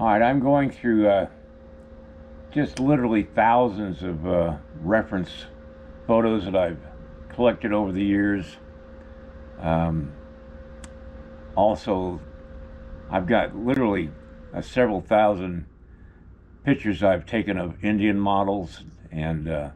All right, I'm going through uh, just literally thousands of uh, reference photos that I've collected over the years. Um, also, I've got literally uh, several thousand pictures I've taken of Indian models and uh,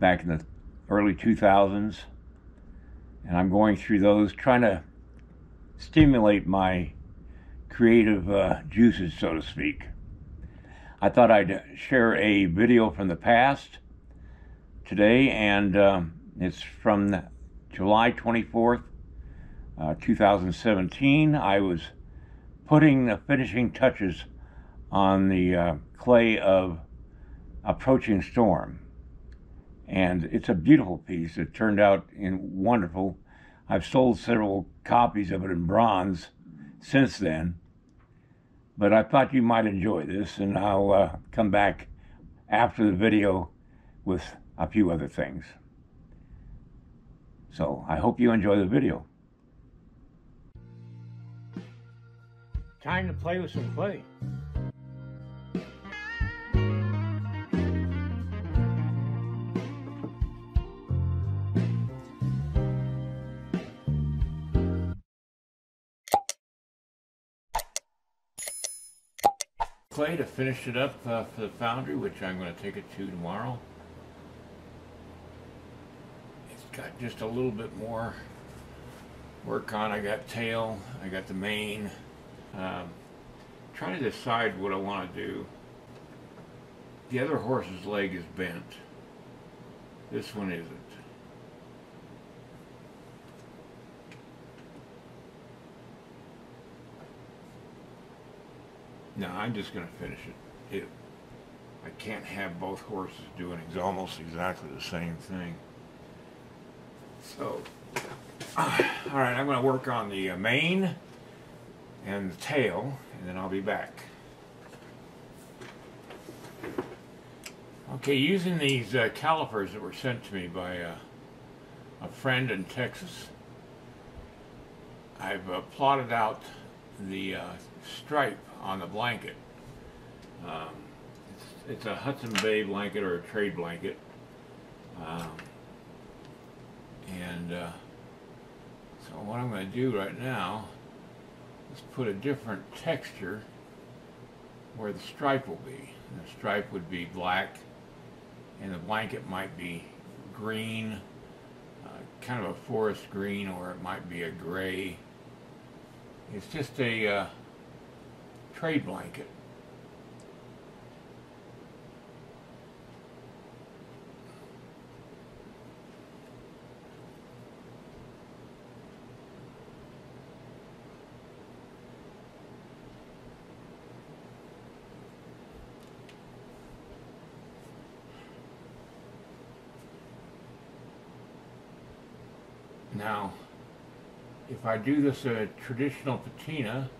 back in the early 2000s. And I'm going through those, trying to stimulate my creative uh, juices, so to speak. I thought I'd share a video from the past today, and um, it's from July 24th, uh, 2017. I was putting the finishing touches on the uh, clay of Approaching Storm. And it's a beautiful piece. It turned out in wonderful. I've sold several copies of it in bronze since then. But I thought you might enjoy this, and I'll uh, come back after the video with a few other things. So I hope you enjoy the video. Time to play with some clay. Clay to finish it up uh, for the foundry, which I'm going to take it to tomorrow. It's got just a little bit more work on. I got tail, I got the mane. Um, trying to decide what I want to do. The other horse's leg is bent. This one isn't. No, I'm just going to finish it. it. I can't have both horses doing almost exactly the same thing. So, uh, all right, I'm going to work on the uh, mane and the tail, and then I'll be back. Okay, using these uh, calipers that were sent to me by uh, a friend in Texas, I've uh, plotted out the uh, stripe on the blanket. Um, it's, it's, a Hudson Bay blanket or a trade blanket. Um, and uh, so what I'm going to do right now is put a different texture where the stripe will be. And the stripe would be black and the blanket might be green, uh, kind of a forest green or it might be a gray. It's just a uh, trade blanket. Now, if I do this a traditional patina,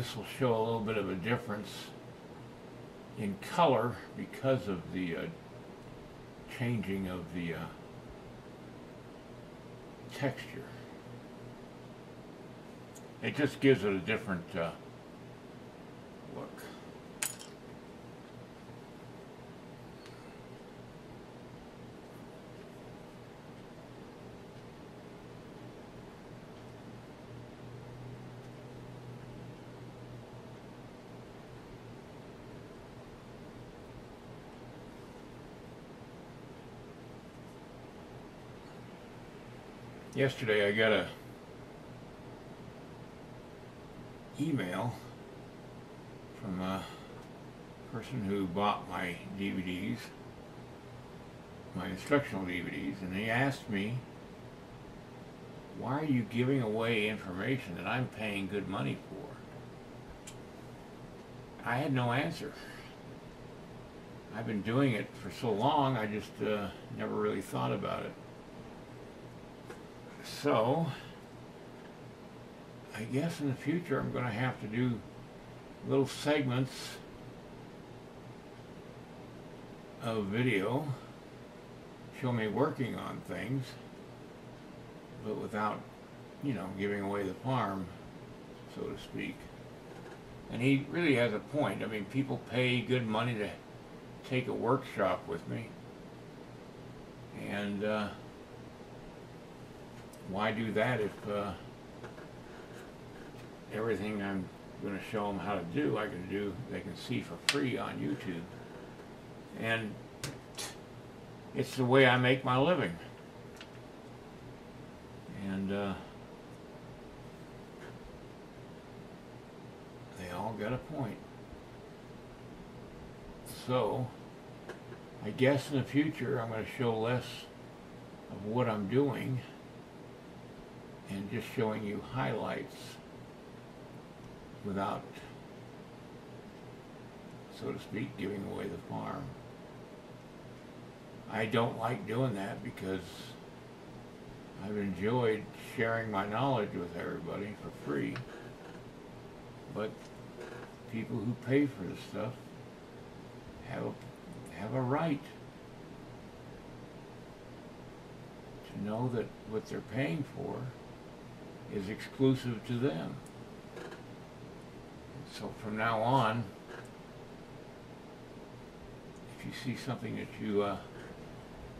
this will show a little bit of a difference in color because of the uh, changing of the uh, texture. It just gives it a different uh, look. Yesterday I got a email from a person who bought my DVDs, my instructional DVDs, and he asked me, why are you giving away information that I'm paying good money for? I had no answer. I've been doing it for so long, I just uh, never really thought about it. So, I guess in the future I'm going to have to do little segments of video show me working on things but without you know giving away the farm so to speak And he really has a point. I mean, people pay good money to take a workshop with me. And uh, why do that if uh, everything I'm going to show them how to do, I can do, they can see for free on YouTube. And it's the way I make my living. And uh, they all got a point. So, I guess in the future I'm going to show less of what I'm doing and just showing you highlights without, so to speak, giving away the farm. I don't like doing that because I've enjoyed sharing my knowledge with everybody for free. But people who pay for the stuff have a, have a right to know that what they're paying for is exclusive to them. So from now on, if you see something that you uh,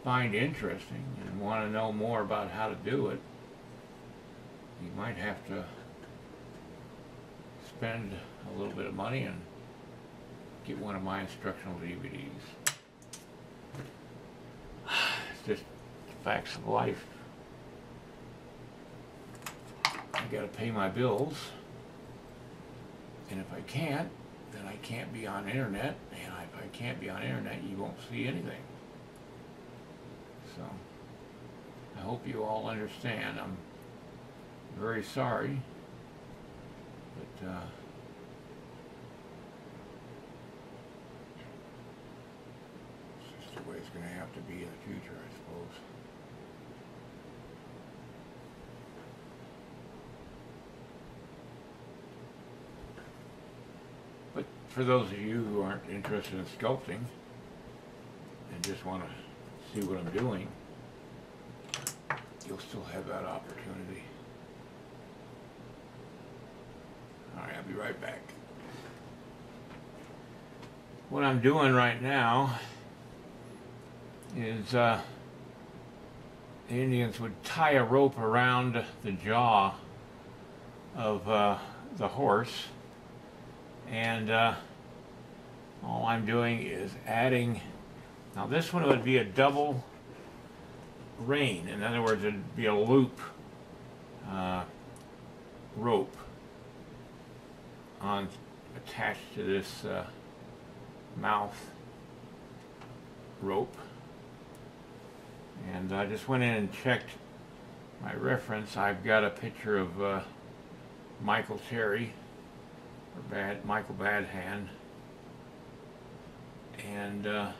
find interesting and want to know more about how to do it, you might have to spend a little bit of money and get one of my instructional DVDs. It's just facts of life. I gotta pay my bills. And if I can't, then I can't be on internet. And if I can't be on internet, you won't see anything. So, I hope you all understand. I'm very sorry. But, uh, it's just the way it's going to have to be in the future, I suppose. But for those of you who aren't interested in sculpting and just want to see what I'm doing, you'll still have that opportunity. All right, I'll be right back. What I'm doing right now is uh, the Indians would tie a rope around the jaw of uh, the horse and uh, all I'm doing is adding now this one would be a double rein. In other words it'd be a loop uh, rope on attached to this uh, mouth rope. And I just went in and checked my reference. I've got a picture of uh, Michael Terry or Bad Michael Badhand, and uh,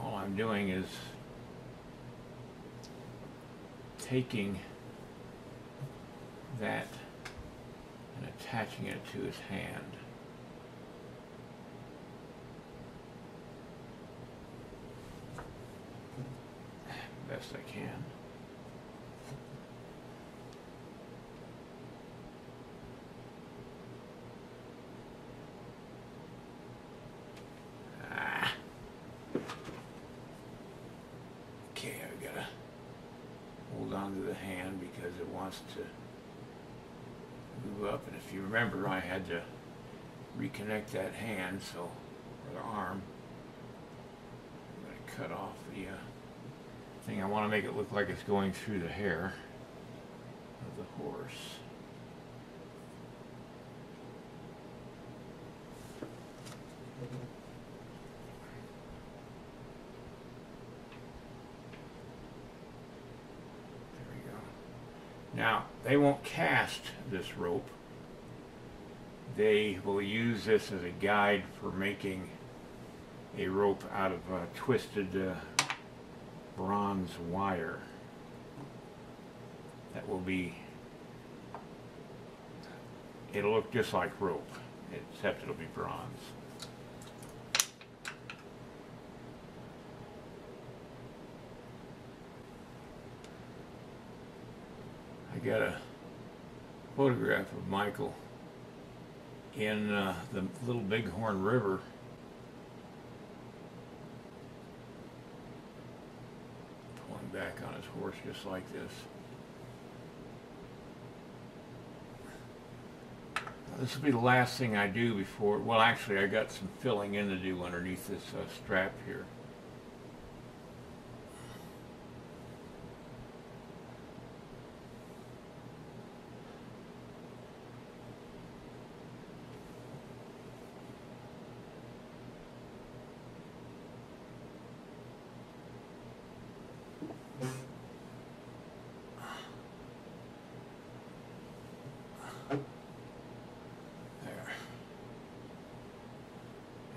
all I'm doing is taking that and attaching it to his hand. Best I can. onto the hand because it wants to move up. And if you remember, I had to reconnect that hand, so, or the arm. I'm going to cut off the uh, thing. I want to make it look like it's going through the hair of the horse. There we go. Now, they won't cast this rope. They will use this as a guide for making a rope out of uh, twisted uh, bronze wire that will be it'll look just like rope except it'll be bronze. I got a photograph of Michael in uh, the Little Bighorn River. Pulling back on his horse just like this. This will be the last thing I do before, well actually I got some filling in to do underneath this uh, strap here. There.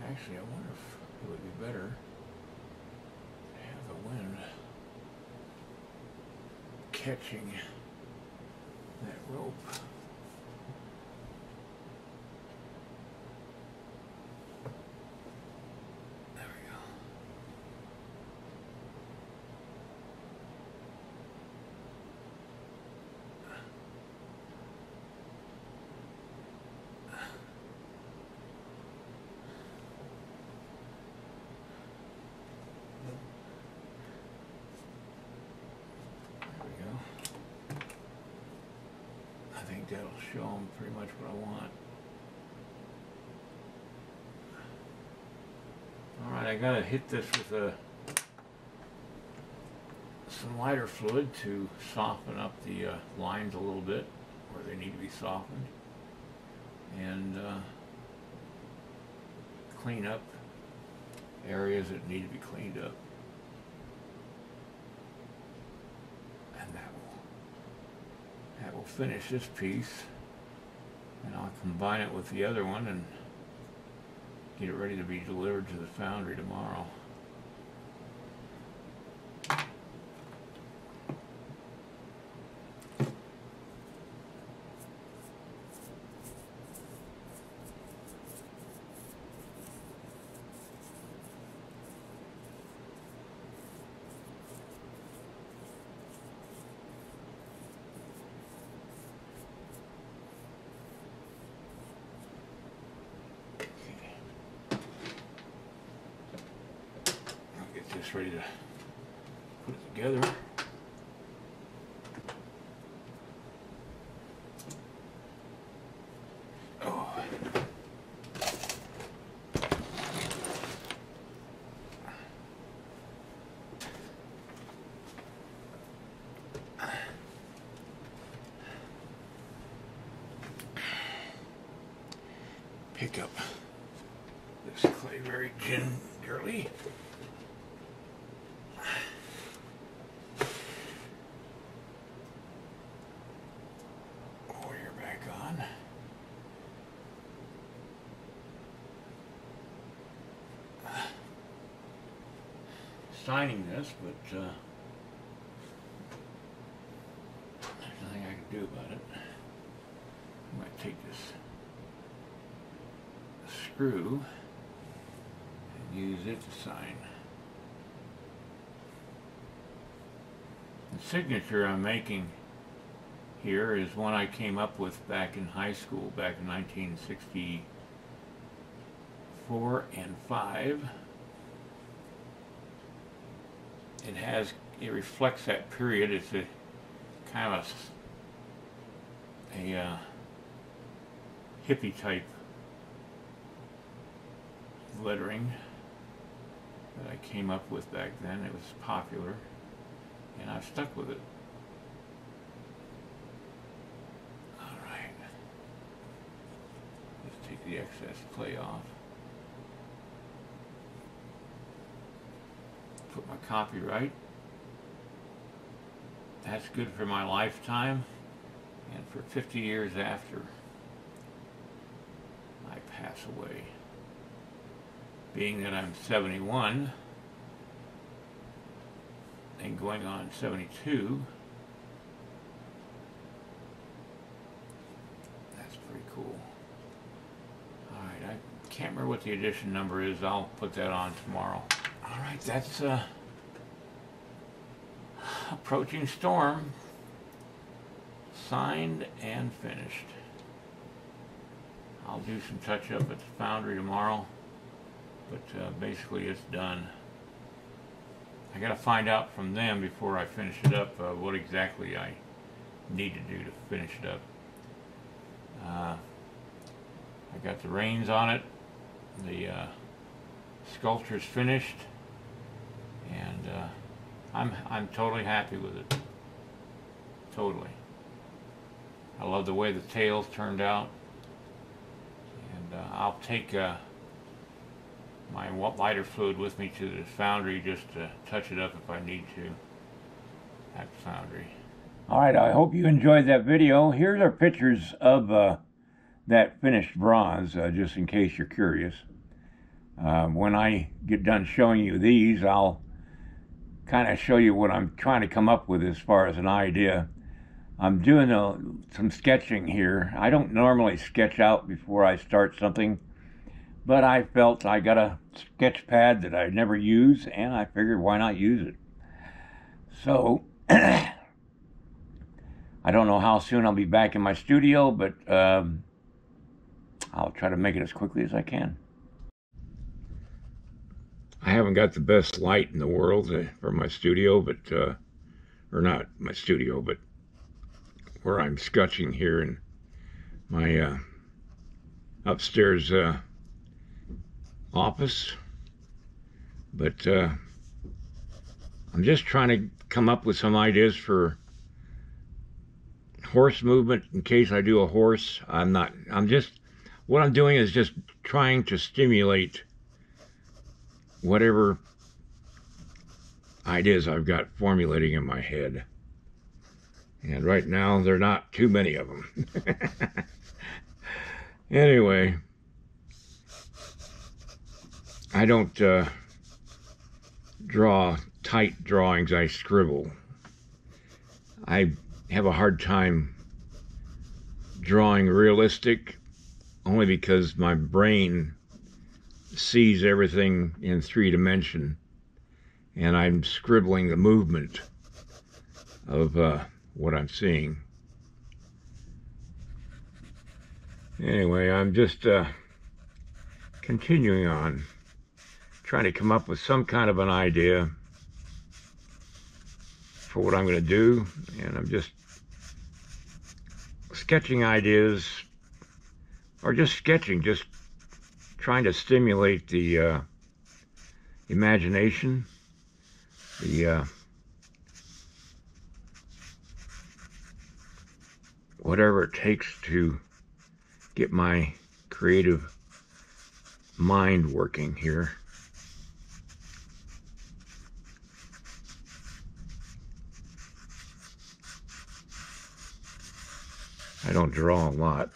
Actually, I wonder if it would be better to have the wind catching that rope. There we go. There we go. I think that'll show them pretty much what I want. Alright, I gotta hit this with a some lighter fluid to soften up the uh, lines a little bit where they need to be softened and uh, clean up areas that need to be cleaned up. and that will that will finish this piece and I'll combine it with the other one and get it ready to be delivered to the foundry tomorrow. I'll get this ready to put it together. Oh. Pick up this clay very gingerly. Warrior back on. This, but uh, there's nothing I can do about it. I might take this screw and use it to sign. The signature I'm making here is one I came up with back in high school, back in 1964 and 5. It has, it reflects that period. It's a kind of a uh, hippie type lettering that I came up with back then. It was popular, and I've stuck with it. All right. Let's take the excess clay off. Put my copyright. That's good for my lifetime and for 50 years after I pass away being that I'm 71 and going on 72, that's pretty cool. Alright, I can't remember what the edition number is. I'll put that on tomorrow. That's uh, approaching storm. signed and finished. I'll do some touch up at the foundry tomorrow, but uh, basically it's done. I got to find out from them before I finish it up uh, what exactly I need to do to finish it up. Uh, I got the reins on it. The uh, sculpture's finished, and uh, I'm I'm totally happy with it. Totally. I love the way the tails turned out, and uh, I'll take uh, my lighter fluid with me to the foundry just to touch it up if I need to at the foundry. All right, I hope you enjoyed that video. Here's our pictures of uh, that finished bronze, uh, just in case you're curious. Um, when I get done showing you these, I'll kind of show you what I'm trying to come up with as far as an idea. I'm doing a, some sketching here. I don't normally sketch out before I start something, but I felt I got a sketch pad that I never use, and I figured why not use it. So, I don't know how soon I'll be back in my studio, but um, I'll try to make it as quickly as I can. I haven't got the best light in the world uh, for my studio, but, uh, or not my studio, but where I'm sketching here in my uh, upstairs uh, office. But uh, I'm just trying to come up with some ideas for horse movement in case I do a horse. I'm not, I'm just, what I'm doing is just trying to stimulate whatever ideas I've got formulating in my head. And right now, there are not too many of them. anyway, I don't uh, draw tight drawings, I scribble. I have a hard time drawing realistic only because my brain sees everything in three dimension and I'm scribbling the movement of uh, what I'm seeing. Anyway, I'm just uh, continuing on, trying to come up with some kind of an idea for what I'm going to do, and I'm just sketching ideas, or just sketching, just trying to stimulate the uh, imagination, the uh, whatever it takes to get my creative mind working here. I don't draw a lot.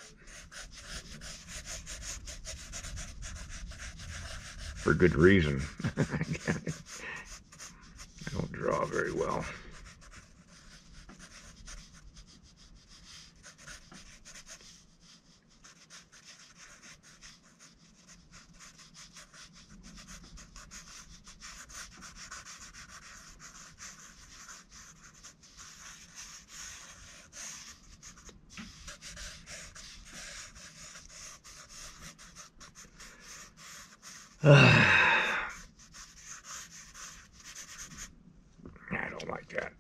For good reason. I don't draw very well. I don't like that.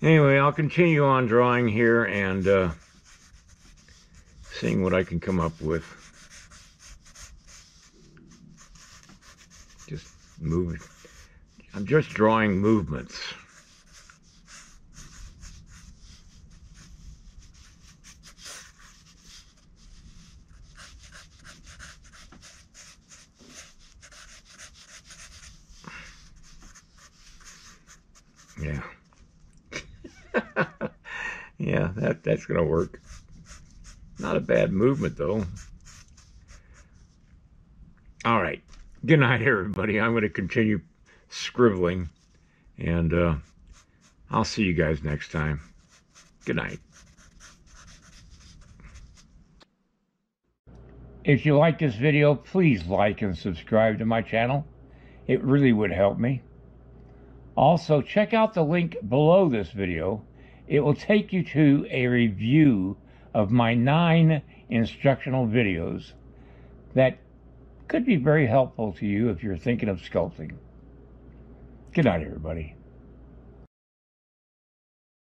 Anyway, I'll continue on drawing here and uh, seeing what I can come up with. Just move. I'm just drawing movements. Yeah. yeah, that, that's going to work. Not a bad movement, though. All right. Good night, everybody. I'm going to continue scribbling, and uh, I'll see you guys next time. Good night. If you like this video, please like and subscribe to my channel. It really would help me. Also, check out the link below this video. It will take you to a review of my nine instructional videos that could be very helpful to you if you're thinking of sculpting. Good night, everybody.